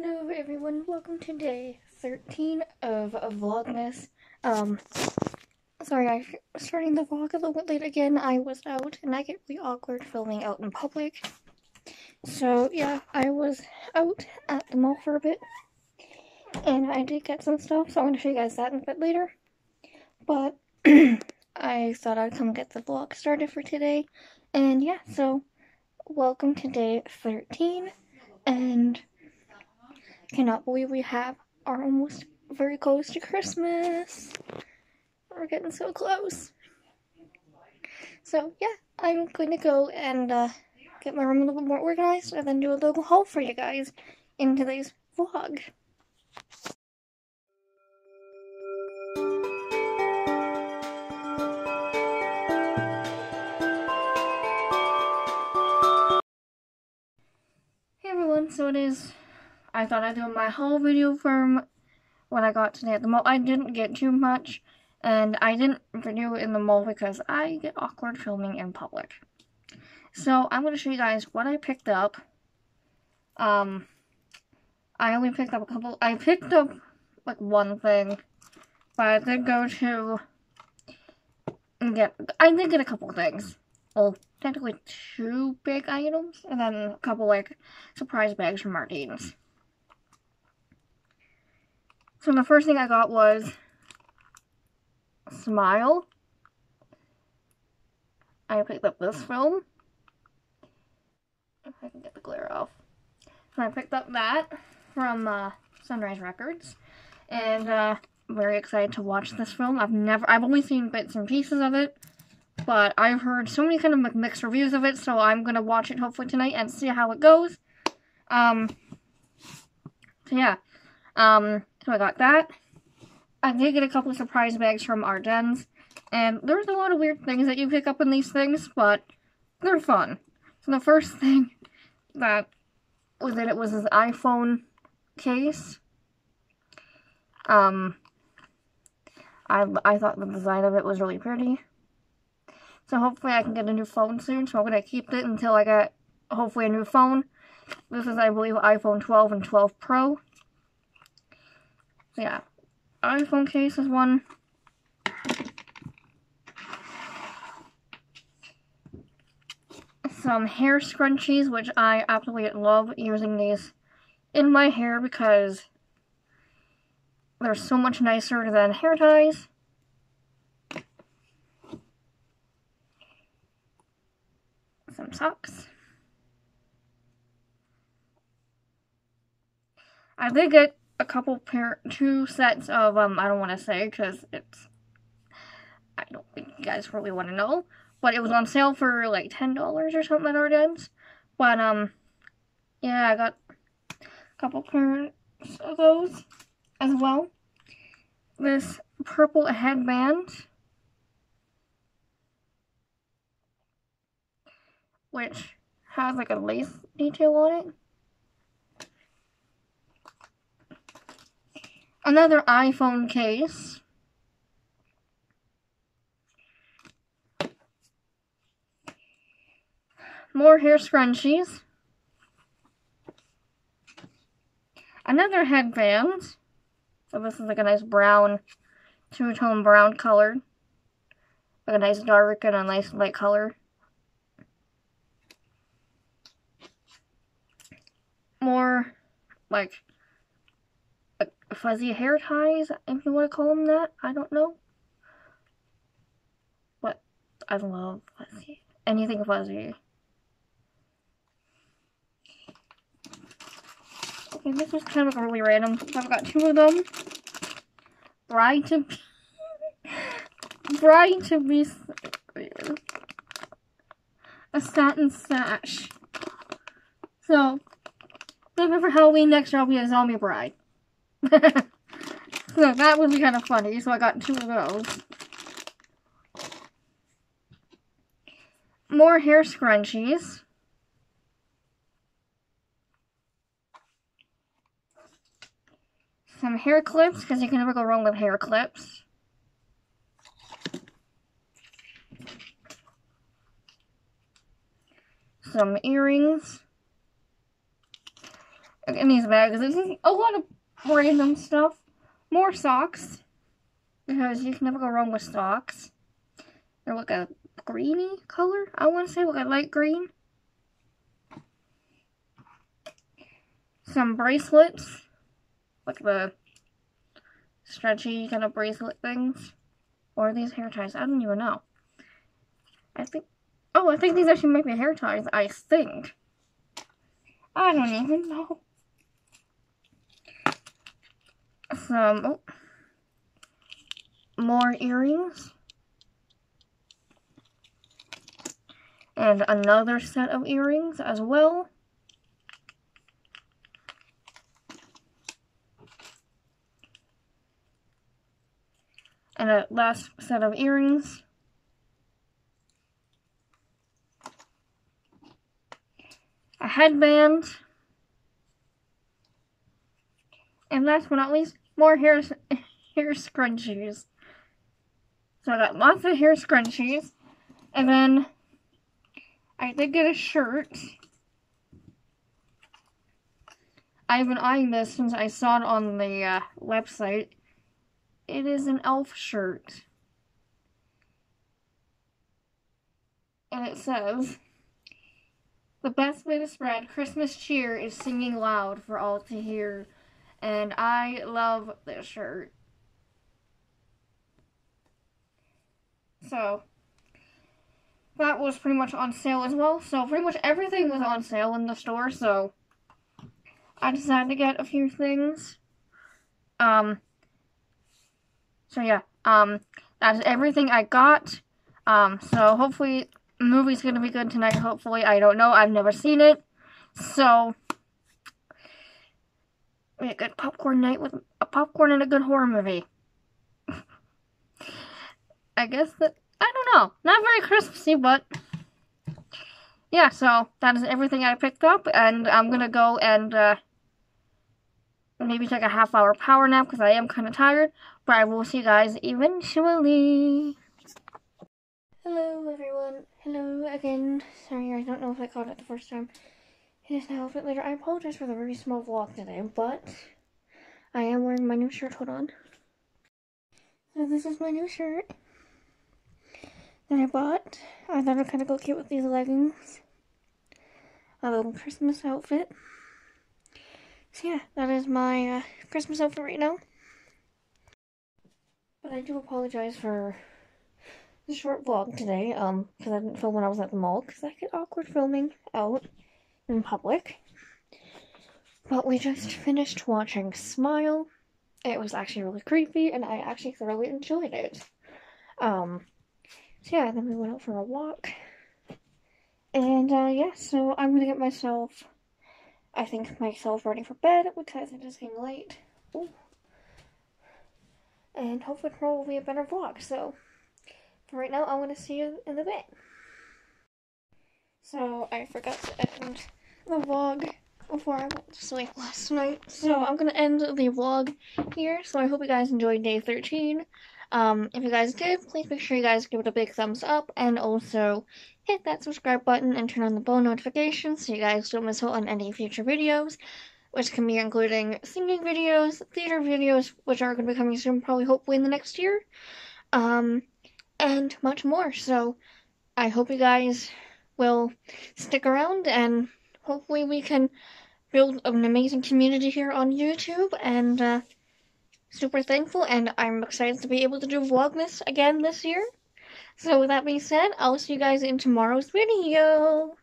Hello everyone, welcome to day 13 of Vlogmas. Um, sorry, I'm starting the vlog a little bit late again. I was out and I get really awkward filming out in public. So yeah, I was out at the mall for a bit. And I did get some stuff, so I'm going to show you guys that in a bit later. But I thought I'd come get the vlog started for today. And yeah, so welcome to day 13. And cannot believe we have are almost very close to Christmas. We're getting so close. So yeah, I'm going to go and uh, get my room a little bit more organized and then do a little haul for you guys in today's vlog. Hey everyone, so it is I thought I'd do my whole video from what I got today at the mall. I didn't get too much, and I didn't video in the mall because I get awkward filming in public. So I'm going to show you guys what I picked up. Um, I only picked up a couple, I picked up like one thing, but I did go to get, I did get a couple things. Well, technically two big items, and then a couple like surprise bags from Martins. So the first thing I got was Smile. I picked up this film. If I can get the glare off. So I picked up that from uh, Sunrise Records. And uh, very excited to watch this film. I've never, I've only seen bits and pieces of it. But I've heard so many kind of mixed reviews of it, so I'm going to watch it hopefully tonight and see how it goes. Um, so yeah. Um, so I got that. I did get a couple surprise bags from Ardene's. And there's a lot of weird things that you pick up in these things, but they're fun. So the first thing that was in it was this iPhone case. Um, I, I thought the design of it was really pretty. So hopefully I can get a new phone soon, so I'm going to keep it until I get, hopefully, a new phone. This is, I believe, iPhone 12 and 12 Pro yeah, iPhone case is one. Some hair scrunchies, which I absolutely love using these in my hair because they're so much nicer than hair ties. Some socks. I did get a couple pair, two sets of, um, I don't want to say because it's, I don't think you guys really want to know, but it was on sale for like $10 or something at Ardene's, but, um, yeah, I got a couple pairs of those as well. This purple headband, which has like a lace detail on it. Another iPhone case. More hair scrunchies. Another headband. So this is like a nice brown, two-tone brown color. Like a nice dark and a nice light color. More like fuzzy hair ties, if you want to call them that. I don't know. But I love fuzzy. Anything fuzzy. Okay, this is kind of really random. I've got two of them. Bride to be... Bride to be... A satin sash. So, maybe for Halloween next year I'll be a zombie bride. so that would be kind of funny. So I got two of those. More hair scrunchies. Some hair clips, because you can never go wrong with hair clips. Some earrings. in these bags. There's a lot of random stuff. More socks. Because you can never go wrong with socks. They're like a greeny color, I want to say, like a light green. Some bracelets. Like the stretchy kind of bracelet things. Or these hair ties. I don't even know. I think... Oh, I think these actually might be hair ties. I think. I don't even know. Some... Oh, more earrings. And another set of earrings as well. And a last set of earrings. A headband. And last but not least, more hair, hair scrunchies. So I got lots of hair scrunchies. And then I did get a shirt. I've been eyeing this since I saw it on the uh, website. It is an elf shirt. And it says, The best way to spread Christmas cheer is singing loud for all to hear. And I love this shirt. So, that was pretty much on sale as well. So, pretty much everything was on sale in the store. So, I decided to get a few things. Um, so yeah, um, that's everything I got. Um, so hopefully, movie's gonna be good tonight. Hopefully, I don't know. I've never seen it. So, a good popcorn night with a popcorn and a good horror movie. I guess that, I don't know. Not very Christmassy, but yeah, so that is everything I picked up, and I'm gonna go and uh, maybe take a half hour power nap because I am kind of tired, but I will see you guys eventually. Hello, everyone. Hello again. Sorry, I don't know if I caught it the first time. It is now a bit later. I apologize for the very small vlog today, but I am wearing my new shirt. Hold on. So this is my new shirt that I bought. I thought it kind of go cute with these leggings. A little Christmas outfit. So yeah, that is my uh, Christmas outfit right now. But I do apologize for the short vlog today, um, because I didn't film when I was at the mall, because I get awkward filming out in public. But we just finished watching Smile. It was actually really creepy, and I actually thoroughly enjoyed it. Um, so yeah, then we went out for a walk. And, uh, yeah, so I'm gonna get myself, I think, myself ready for bed, because it is getting late. Ooh. And hopefully tomorrow will be a better vlog, so, for right now, I'm gonna see you in the bed. So, I forgot to end the vlog before I went to sleep last night. So I'm gonna end the vlog here. So I hope you guys enjoyed day 13. Um, if you guys did, please make sure you guys give it a big thumbs up and also hit that subscribe button and turn on the bell notifications so you guys don't miss out on any future videos, which can be including singing videos, theater videos, which are going to be coming soon, probably hopefully in the next year, um, and much more. So I hope you guys will stick around and hopefully we can build an amazing community here on YouTube and uh, super thankful and I'm excited to be able to do Vlogmas again this year. So with that being said, I'll see you guys in tomorrow's video.